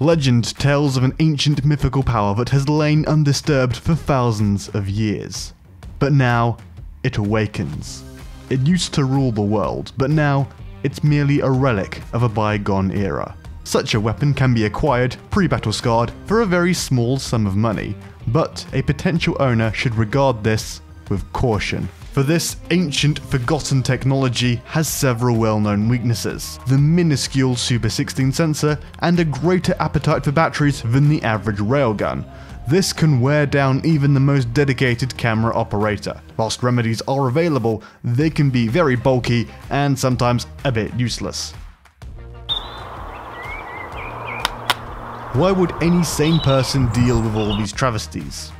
Legend tells of an ancient mythical power that has lain undisturbed for thousands of years. But now, it awakens. It used to rule the world, but now, it's merely a relic of a bygone era. Such a weapon can be acquired, pre-battle scarred, for a very small sum of money, but a potential owner should regard this with caution. For this ancient, forgotten technology has several well-known weaknesses. The minuscule Super 16 sensor and a greater appetite for batteries than the average railgun. This can wear down even the most dedicated camera operator. Whilst remedies are available, they can be very bulky and sometimes a bit useless. Why would any sane person deal with all these travesties?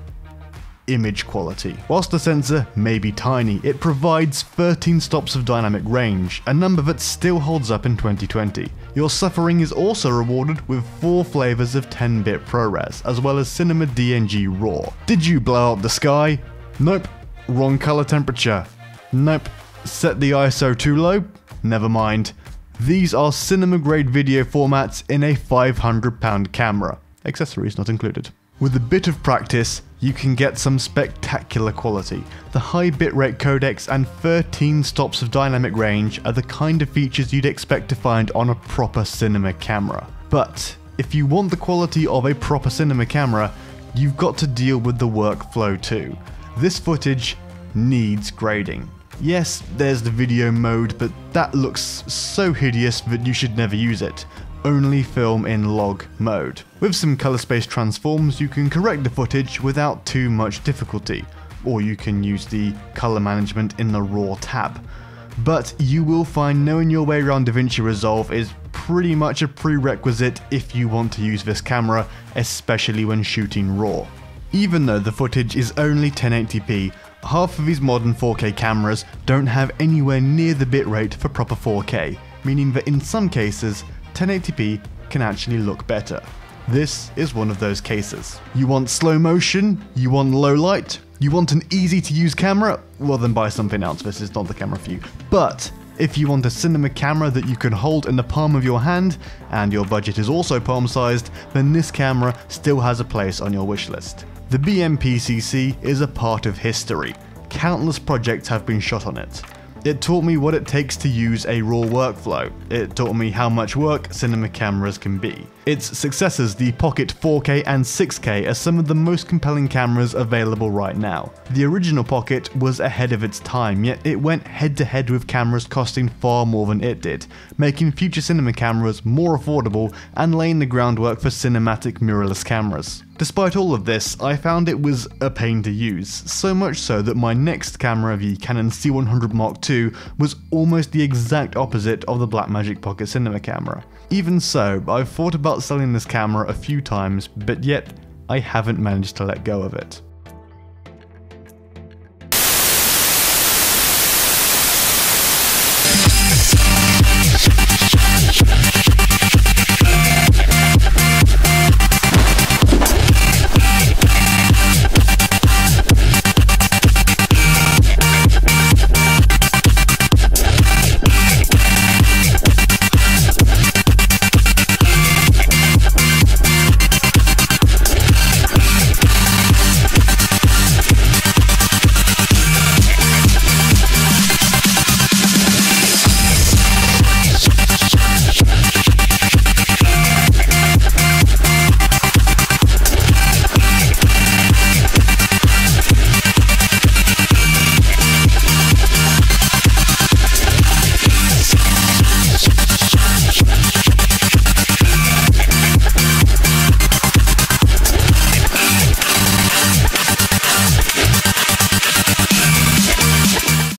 Image quality. Whilst the sensor may be tiny, it provides 13 stops of dynamic range, a number that still holds up in 2020. Your suffering is also rewarded with 4 flavors of 10-bit ProRes, as well as Cinema DNG RAW. Did you blow up the sky? Nope. Wrong color temperature? Nope. Set the ISO too low? Never mind. These are cinema grade video formats in a £500 camera, accessories not included. With a bit of practice, you can get some spectacular quality. The high bitrate codecs and 13 stops of dynamic range are the kind of features you'd expect to find on a proper cinema camera. But if you want the quality of a proper cinema camera, you've got to deal with the workflow too. This footage needs grading. Yes, there's the video mode, but that looks so hideous that you should never use it. Only film in log mode. With some color space transforms, you can correct the footage without too much difficulty, or you can use the color management in the raw tab. But you will find knowing your way around DaVinci Resolve is pretty much a prerequisite if you want to use this camera, especially when shooting RAW. Even though the footage is only 1080p, half of these modern 4K cameras don't have anywhere near the bitrate for proper 4K, meaning that in some cases, 1080p can actually look better. This is one of those cases. You want slow motion? You want low light? You want an easy to use camera? Well then buy something else, this is not the camera for you. But if you want a cinema camera that you can hold in the palm of your hand, and your budget is also palm sized, then this camera still has a place on your wish list. The BMPCC is a part of history. Countless projects have been shot on it. It taught me what it takes to use a RAW workflow. It taught me how much work cinema cameras can be. Its successors, the Pocket 4K and 6K, are some of the most compelling cameras available right now. The original Pocket was ahead of its time, yet it went head to head with cameras costing far more than it did, making future cinema cameras more affordable and laying the groundwork for cinematic mirrorless cameras. Despite all of this, I found it was a pain to use, so much so that my next camera, the Canon C100 Mark II, was almost the exact opposite of the Blackmagic Pocket Cinema camera. Even so, I've thought about selling this camera a few times, but yet I haven't managed to let go of it.